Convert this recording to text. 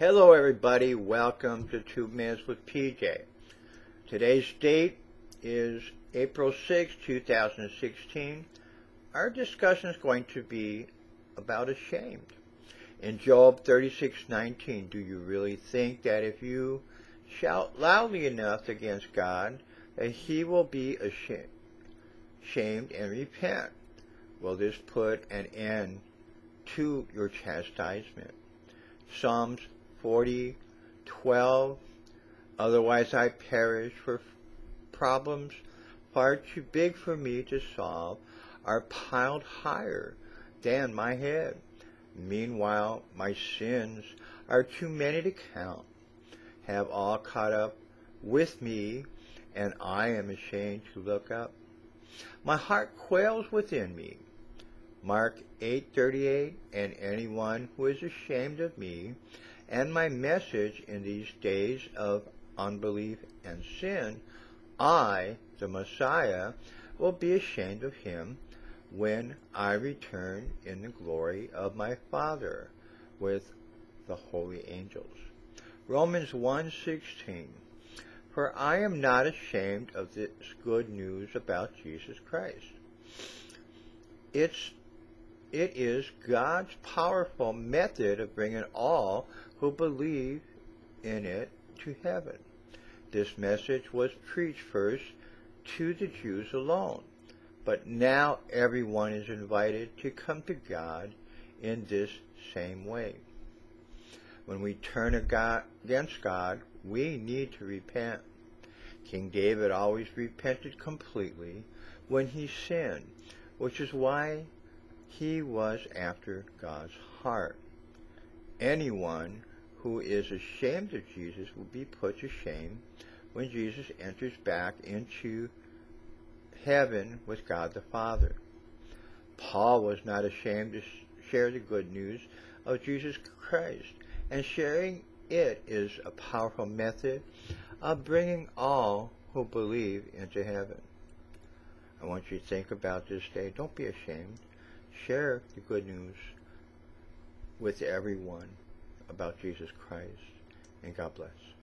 Hello, everybody. Welcome to Two Minutes with PJ. Today's date is April 6, 2016. Our discussion is going to be about ashamed. In Job 36:19, do you really think that if you shout loudly enough against God, that He will be ashamed, ashamed and repent? Will this put an end to your chastisement? Psalms 40:12. Otherwise, I perish for problems far too big for me to solve are piled higher than my head. Meanwhile, my sins are too many to count, have all caught up with me, and I am ashamed to look up. My heart quails within me. Mark 8:38 and anyone who is ashamed of me and my message in these days of unbelief and sin, I, the Messiah, will be ashamed of him when I return in the glory of my Father with the holy angels. Romans 1:16 For I am not ashamed of this good news about Jesus Christ. It's it is God's powerful method of bringing all who believe in it to heaven. This message was preached first to the Jews alone, but now everyone is invited to come to God in this same way. When we turn against God, we need to repent. King David always repented completely when he sinned, which is why he was after God's heart. Anyone who is ashamed of Jesus will be put to shame when Jesus enters back into heaven with God the Father. Paul was not ashamed to share the good news of Jesus Christ, and sharing it is a powerful method of bringing all who believe into heaven. I want you to think about this day. Don't be ashamed share the good news with everyone about Jesus Christ. And God bless.